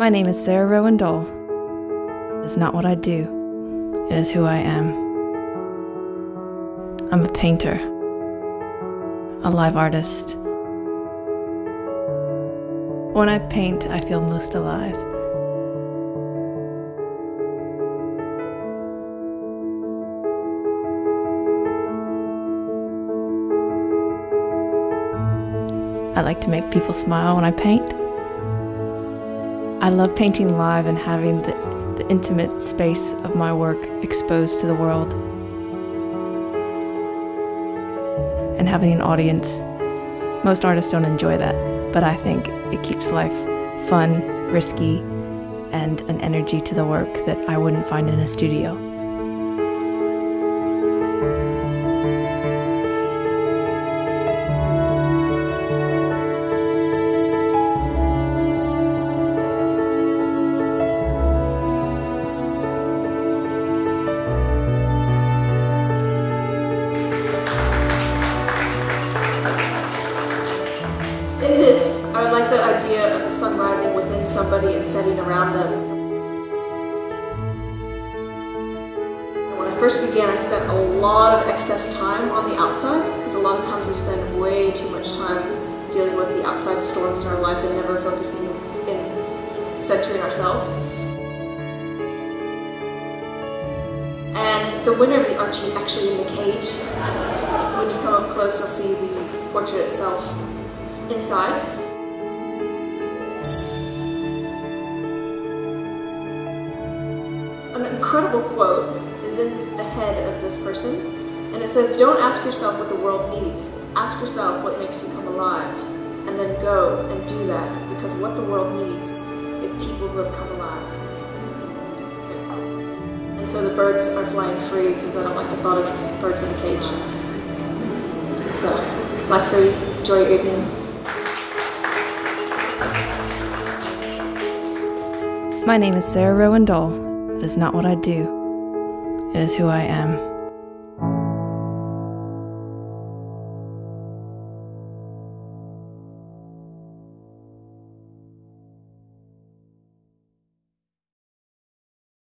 My name is Sarah Rowan Dahl. It is not what I do, it is who I am. I'm a painter, a live artist. When I paint, I feel most alive. I like to make people smile when I paint. I love painting live and having the, the intimate space of my work exposed to the world. And having an audience. Most artists don't enjoy that, but I think it keeps life fun, risky, and an energy to the work that I wouldn't find in a studio. In this, I like the idea of the sun rising within somebody and setting around them. When I first began, I spent a lot of excess time on the outside because a lot of times we spend way too much time dealing with the outside storms in our life and never focusing in centering ourselves. And the winner of the arch is actually in the cage. When you come up close, you'll see the portrait itself inside. An incredible quote is in the head of this person, and it says, Don't ask yourself what the world needs. Ask yourself what makes you come alive, and then go and do that, because what the world needs is people who have come alive. And so the birds are flying free because I don't like the thought of birds in a cage. So, fly free, enjoy your evening. My name is Sarah Rowan Dahl. It is not what I do, it is who I am.